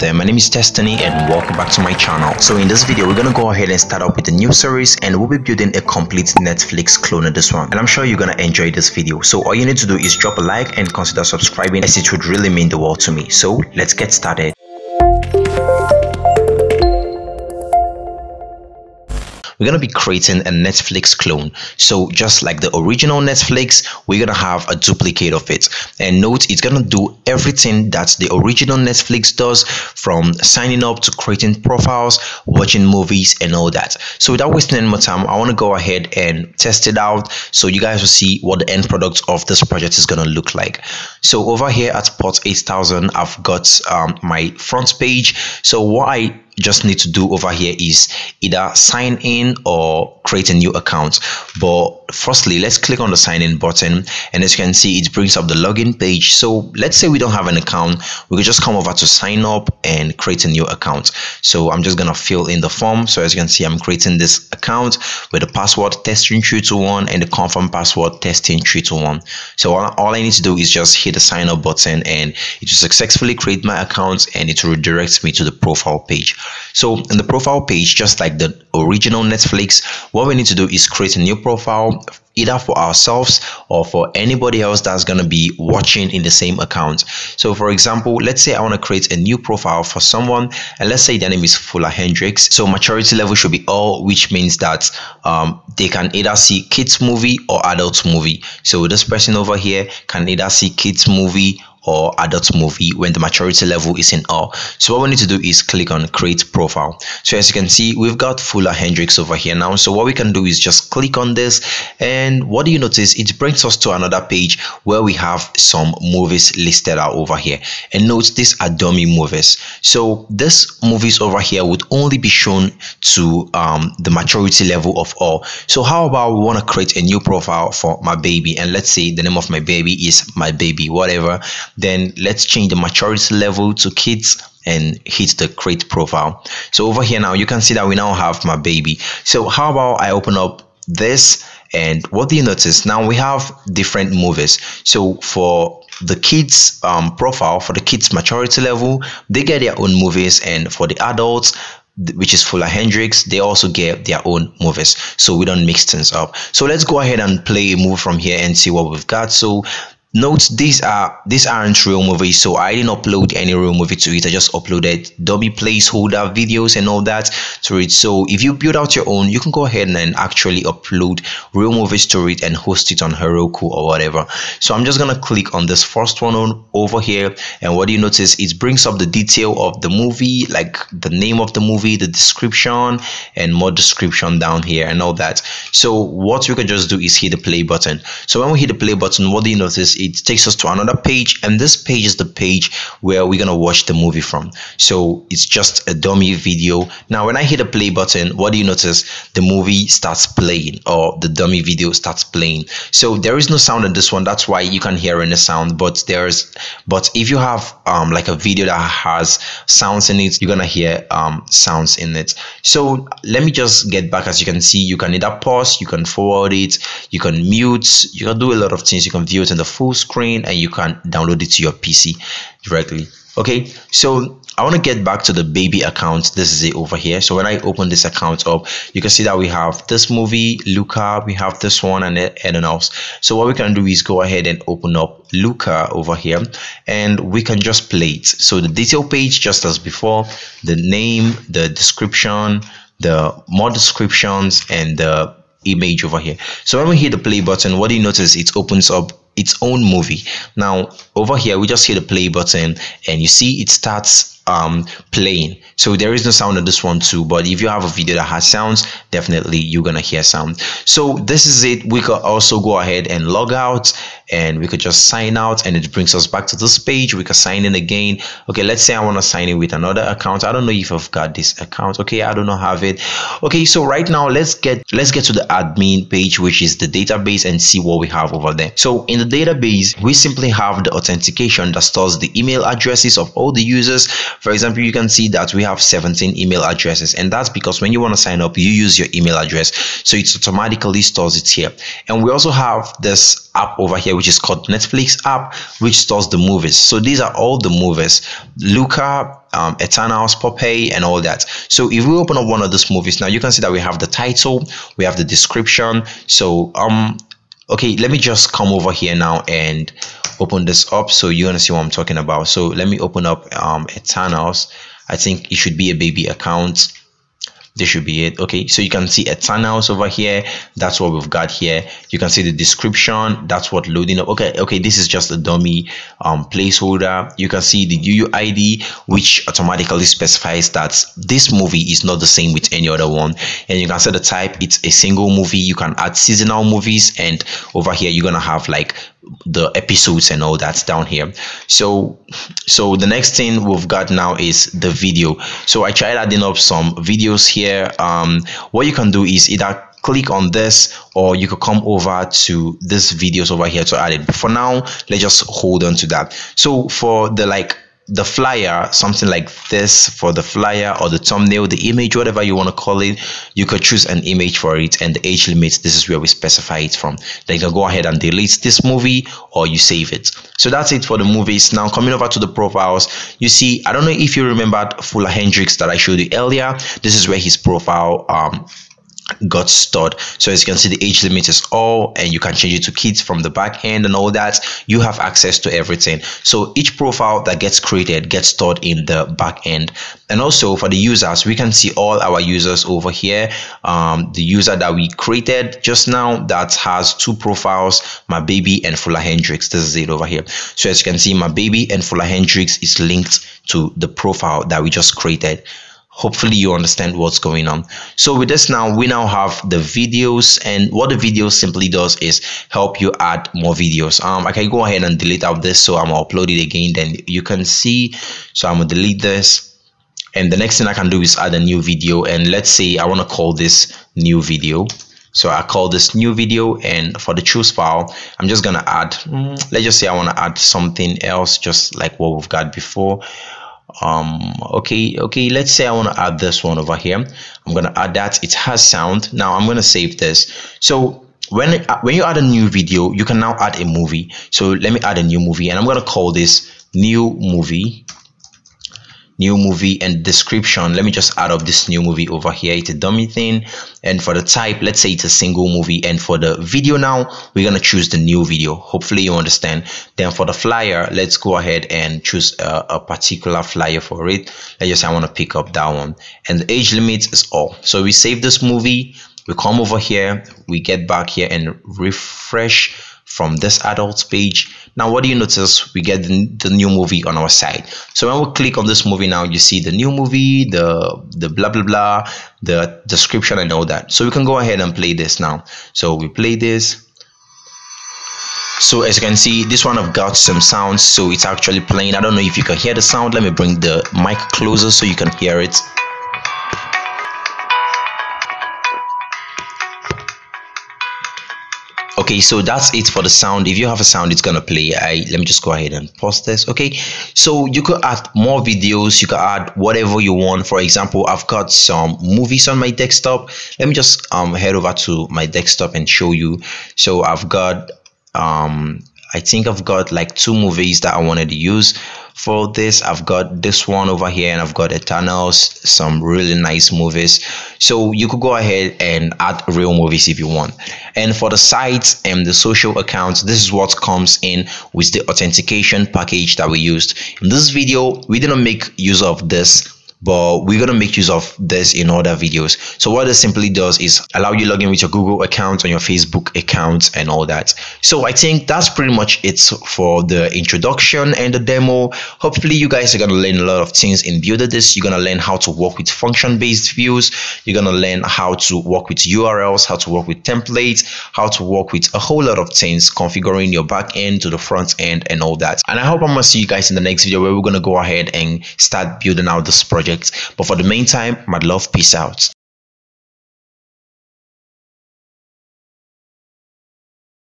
there. My name is Destiny and welcome back to my channel. So in this video we're gonna go ahead and start up with a new series and we'll be building a complete Netflix clone of this one. And I'm sure you're gonna enjoy this video. So all you need to do is drop a like and consider subscribing as it would really mean the world to me. So let's get started we're going to be creating a Netflix clone. So just like the original Netflix, we're going to have a duplicate of it. And note, it's going to do everything that the original Netflix does from signing up to creating profiles, watching movies and all that. So without wasting any more time, I want to go ahead and test it out so you guys will see what the end product of this project is going to look like. So over here at port 8000, I've got um, my front page. So what I just need to do over here is either sign in or create a new account. But firstly let's click on the sign in button and as you can see it brings up the login page. So let's say we don't have an account we could just come over to sign up and create a new account. So i'm just gonna fill in the form. So as you can see i'm creating this account with the password testing 321 and the confirm password testing 321 so all, all i need to do is just hit the sign up button and it will successfully create my account and it redirects me to the profile page. So in the profile page, just like the original Netflix, what we need to do is create a new profile either for ourselves or for anybody else that's going to be watching in the same account. So for example, let's say I want to create a new profile for someone and let's say their name is Fuller Hendrix. So maturity level should be all, which means that um, they can either see kids movie or adult movie. So this person over here can either see kids movie or adult movie when the maturity level is in all. So what we need to do is click on create profile. So as you can see, we've got Fuller Hendrix over here now. So what we can do is just click on this and what do you notice? It brings us to another page where we have some movies listed out over here. And note these are dummy movies. So this movies over here would only be shown to um, the maturity level of all. So how about we want to create a new profile for my baby and let's say the name of my baby is my baby, whatever then let's change the maturity level to kids and hit the create profile so over here now you can see that we now have my baby so how about i open up this and what do you notice now we have different movies so for the kids um, profile for the kids maturity level they get their own movies and for the adults which is Fuller Hendrix, they also get their own movies. So we don't mix things up. So let's go ahead and play a movie from here and see what we've got. So Note these are these aren't real movies, so I didn't upload any real movie to it. I just uploaded dummy placeholder videos and all that to it. So if you build out your own, you can go ahead and actually upload real movies to it and host it on Heroku or whatever. So I'm just gonna click on this first one on over here, and what do you notice it brings up the detail of the movie, like the name of the movie, the description, and more description down here and all that. So what we can just do is hit the play button. So when we hit the play button, what do you notice? It takes us to another page and this page is the page where we're gonna watch the movie from. So it's just a dummy video. Now when i hit the play button what do you notice? The movie starts playing or the dummy video starts playing. So there is no sound in this one. That's why you can hear any sound but there's but if you have um like a video that has sounds in it you're gonna hear um sounds in it. So let me just get back. As you can see you can either pause you can forward it you can mute you can do a lot of things. You can view it in the full screen and you can download it to your PC directly. Okay so I want to get back to the baby account. This is it over here. So when I open this account up you can see that we have this movie Luca we have this one and anything else so what we can do is go ahead and open up Luca over here and we can just play it. So the detail page just as before the name the description the more descriptions and the image over here. So when we hit the play button what do you notice? It opens up its own movie. Now over here we just hit the play button and you see it starts um, playing. So there is no sound on this one too, but if you have a video that has sounds, definitely you're gonna hear sound. So this is it. We could also go ahead and log out and we could just sign out and it brings us back to this page. We could sign in again. Okay, let's say I want to sign in with another account. I don't know if I've got this account. Okay, I don't know have it. Okay, so right now let's get let's get to the admin page, which is the database and see what we have over there. So in the database, we simply have the authentication that stores the email addresses of all the users for example you can see that we have 17 email addresses and that's because when you want to sign up you use your email address so it automatically stores it here and we also have this app over here which is called netflix app which stores the movies so these are all the movies luca um, Eternals, Popeye, and all that. So if we open up one of those movies now, you can see that we have the title, we have the description. So um, okay, let me just come over here now and open this up so you're gonna see what I'm talking about. So let me open up um, Eternals. I think it should be a baby account this should be it. Okay so you can see Eternals over here. That's what we've got here. You can see the description. That's what loading up. Okay okay this is just a dummy um, placeholder. You can see the UUID which automatically specifies that this movie is not the same with any other one. And you can set the type. It's a single movie. You can add seasonal movies. And over here you're gonna have like the episodes and all that down here. So so the next thing we've got now is the video. So i tried adding up some videos here. Um what you can do is either click on this or you could come over to this videos over here to add it. But for now let's just hold on to that. So for the like the flyer something like this for the flyer or the thumbnail the image whatever you want to call it you could choose an image for it and the age limit this is where we specify it from. Then you can go ahead and delete this movie or you save it. So that's it for the movies. Now coming over to the profiles you see i don't know if you remembered fuller hendrix that i showed you earlier. This is where his profile um got stored. So as you can see the age limit is all and you can change it to kids from the back end and all that. You have access to everything. So each profile that gets created gets stored in the back end. And also for the users we can see all our users over here. Um, the user that we created just now that has two profiles my baby and fuller hendrix. This is it over here. So as you can see my baby and fuller hendrix is linked to the profile that we just created hopefully you understand what's going on. So with this now we now have the videos and what the video simply does is help you add more videos. Um i can go ahead and delete out this so i'm gonna upload it again then you can see. So i'm gonna delete this. And the next thing i can do is add a new video and let's say i want to call this new video. So i call this new video and for the choose file i'm just gonna add mm, let's just say i want to add something else just like what we've got before um okay okay let's say i want to add this one over here. I'm going to add that. It has sound. Now i'm going to save this. So when when you add a new video you can now add a movie. So let me add a new movie and i'm going to call this new movie new movie and description. Let me just add up this new movie over here. It's a dummy thing. And for the type let's say it's a single movie. And for the video now we're to choose the new video. Hopefully you understand. Then for the flyer let's go ahead and choose a, a particular flyer for it. Let's just say i want to pick up that one. And the age limit is all. So we save this movie. We come over here. We get back here and refresh from this adults page. Now what do you notice? We get the, the, new movie on our side. So when we click on this movie now you see the new movie the the blah blah blah the description and all that. So we can go ahead and play this now. So we play this. So as you can see this one i've got some sounds. So it's actually playing. I don't know if you can hear the sound. Let me bring the mic closer so you can hear it okay so that's it for the sound. If you have a sound it's gonna play. I let me just go ahead and pause this okay? So you could add more videos you could add whatever you want. For example i've got some movies on my desktop. Let me just um head over to my desktop and show you. So i've got um I think I've got like two movies that I wanted to use for this. I've got this one over here and I've got Eternals, some really nice movies. So you could go ahead and add real movies if you want. And for the sites and the social accounts, this is what comes in with the authentication package that we used. In this video, we didn't make use of this but we're going to make use of this in other videos. So what this simply does is allow you log in with your google account on your facebook account and all that. So i think that's pretty much it for the introduction and the demo. Hopefully you guys are going to learn a lot of things in builder this. You're going to learn how to work with function based views. You're going to learn how to work with urls how to work with templates how to work with a whole lot of things configuring your back end to the front end and all that. And i hope i'm gonna see you guys in the next video where we're going to go ahead and start building out this project project. But for the meantime, my love, peace out.